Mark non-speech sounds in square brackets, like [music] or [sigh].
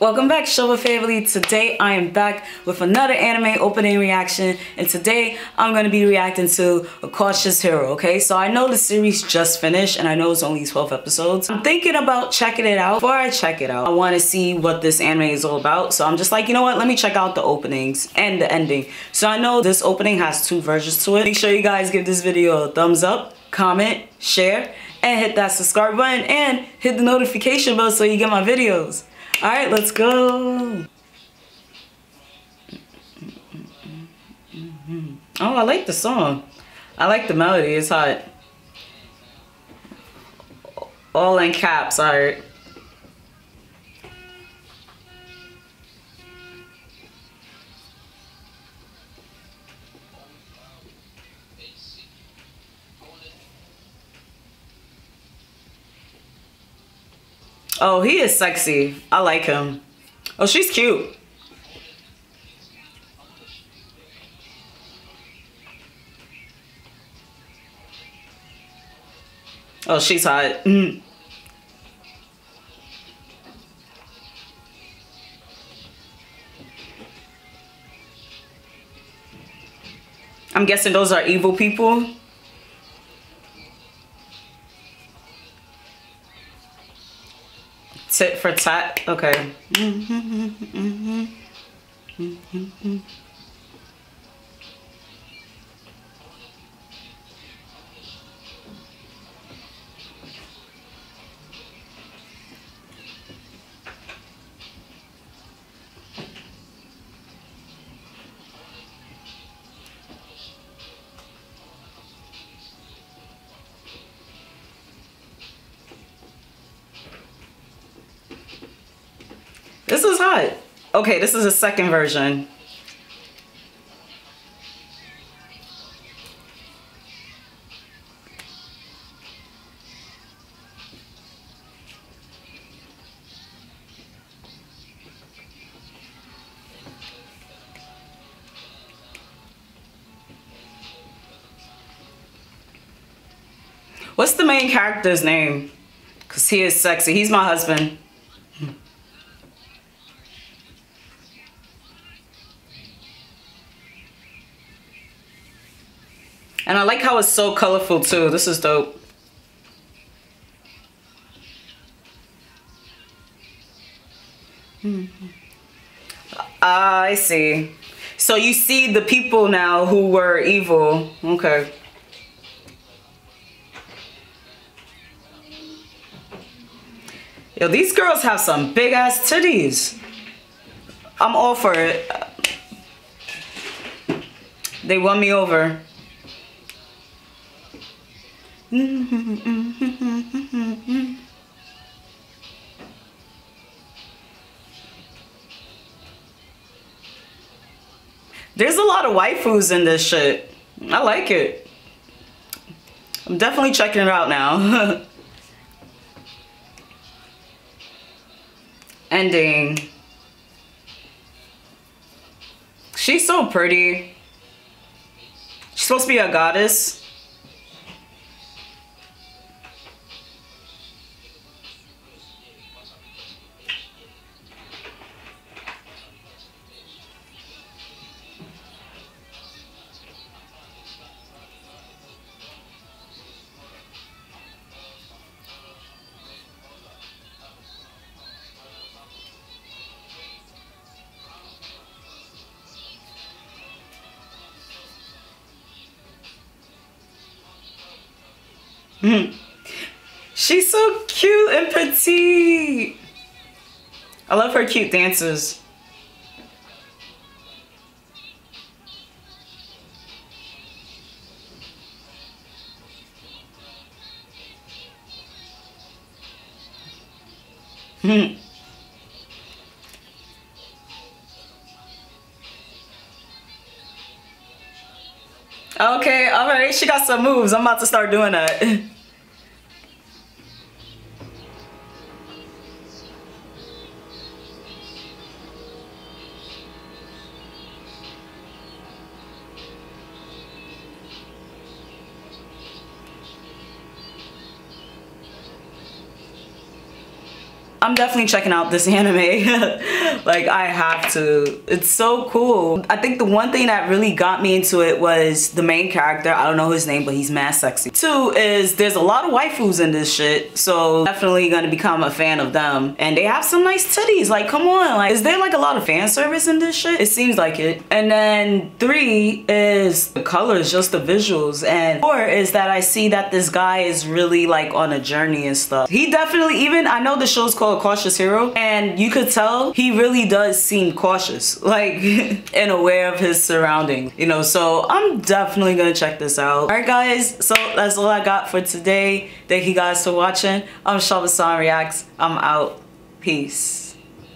Welcome back Showa family. Today I am back with another anime opening reaction and today I'm going to be reacting to A Cautious Hero, okay? So I know the series just finished and I know it's only 12 episodes. I'm thinking about checking it out. Before I check it out, I want to see what this anime is all about. So I'm just like, you know what? Let me check out the openings and the ending. So I know this opening has two versions to it. Make sure you guys give this video a thumbs up, comment, share, and hit that subscribe button and hit the notification bell so you get my videos. All right, let's go. Oh, I like the song. I like the melody, it's hot. All in caps, all right. Oh, he is sexy. I like him. Oh, she's cute. Oh, she's hot. Mm. I'm guessing those are evil people. Tit for tat. Okay. Mm-hmm. Mm-hmm. Mm-hmm. This is hot. Okay, this is a second version. What's the main character's name? Because he is sexy. He's my husband. And I like how it's so colorful too. This is dope. Mm -hmm. I see. So you see the people now who were evil. Okay. Yo, these girls have some big ass titties. I'm all for it. They won me over. There's a lot of waifus in this shit. I like it. I'm definitely checking it out now. [laughs] Ending. She's so pretty. She's supposed to be a goddess. [laughs] She's so cute and petite. I love her cute dances. [laughs] okay, all right, she got some moves. I'm about to start doing that. [laughs] I'm definitely checking out this [laughs] anime. like I have to. It's so cool. I think the one thing that really got me into it was the main character. I don't know his name, but he's mad sexy. Two is there's a lot of waifus in this shit. So definitely gonna become a fan of them. And they have some nice titties. Like come on. Like is there like a lot of fan service in this shit? It seems like it. And then three is the colors, just the visuals. And four is that I see that this guy is really like on a journey and stuff. He definitely even I know the show's called Cautious Hero. And you could tell he really does seem cautious [laughs] like and aware of his surroundings you know? So I'm definitely gonna check this out. Alright guys. So that's all I got for today thank you guys for watching I'm Shamasan Reacts. I'm out. Peace